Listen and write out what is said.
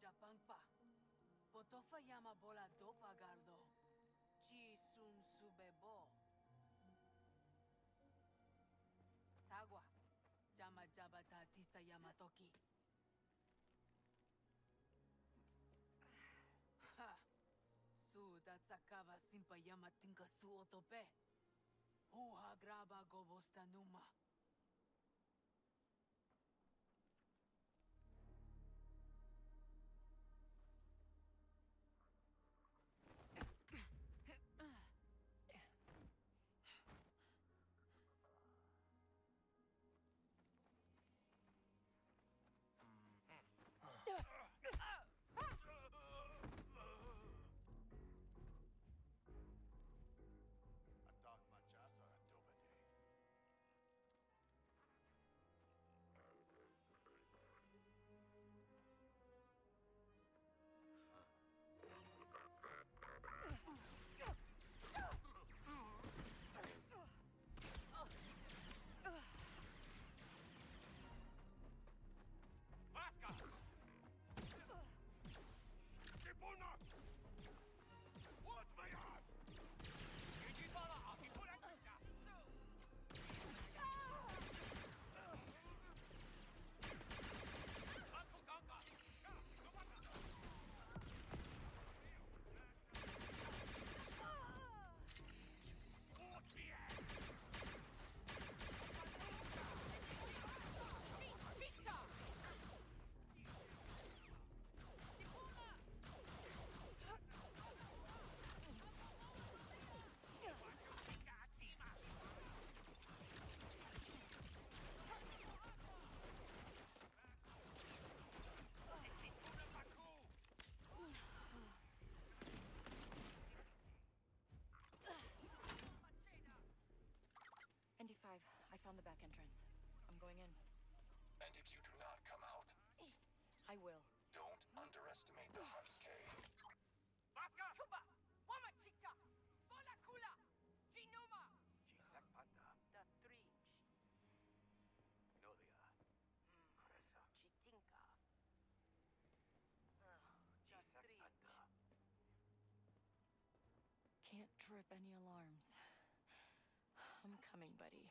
chapangpa. Potofa yama bola dopa gardo. Chi sun subebo. Tagua. Jama jabata tisa yamatoki. Ha! Su datsakava simpa yamatinka su otope. Huha graba gobosta numa. Found the back entrance. I'm going in. And if you do not come out, eh, I will. don't underestimate the Husky. Vaska! Chuba! Wamachita! Bola Kula! Jinuma! Chisak Panda, The Trinch. Hmm. Nolia, Cresa, Chitinka. Oh, the Panda. Can't trip any alarms. I'm coming, buddy.